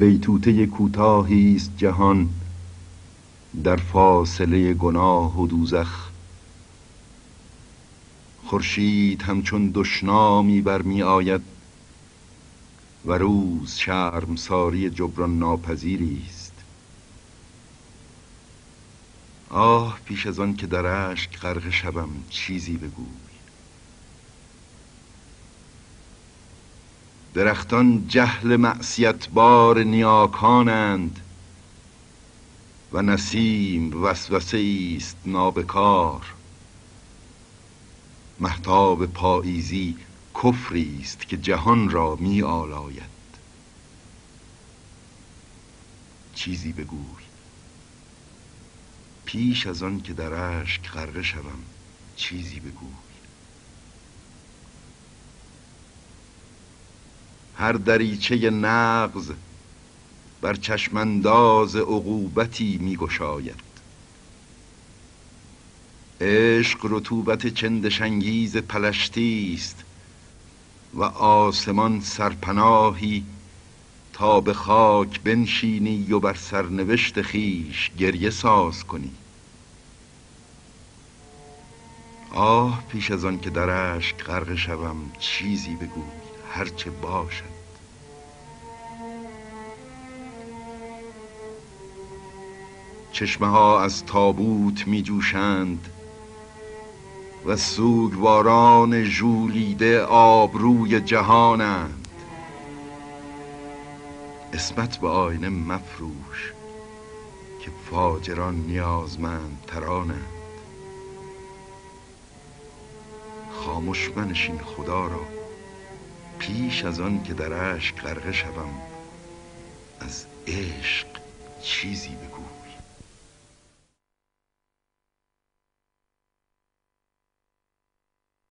بیتوته کوتاهی است جهان در فاصله گناه و دوزخ. خورشید همچون دشنامی برمی آید و روز شرمساری جبران ناپذیری است. آه پیش از آن که در اشک غرق شوم چیزی بگوی درختان جهل معصیت بار نیاکانند و نسیم وسوسه است نابکار. محتاب پاییزی کفری است که جهان را می آلاید. چیزی بگوی. پیش از آن که در اشک غرقه شوم چیزی بگوی. هر دریچه نغز بر چشمانداز عقوبتی می گشاید عشق رطوبت چندشنگیز پلشتی است و آسمان سرپناهی تا به خاک بنشینی و بر سرنوشت خیش گریه ساز کنی. آه پیش از آن که در اشک غرق شوم چیزی بگوی. هرچه باشد. چشمه ها از تابوت می جوشند و سوگواران ژولیده آبروی جهانند. اسمت به آینه مفروش که فاجران نیازمند ترانند خاموش منشین خدا را پیش از آن که در اشک غرقه شوم از عشق چیزی بگو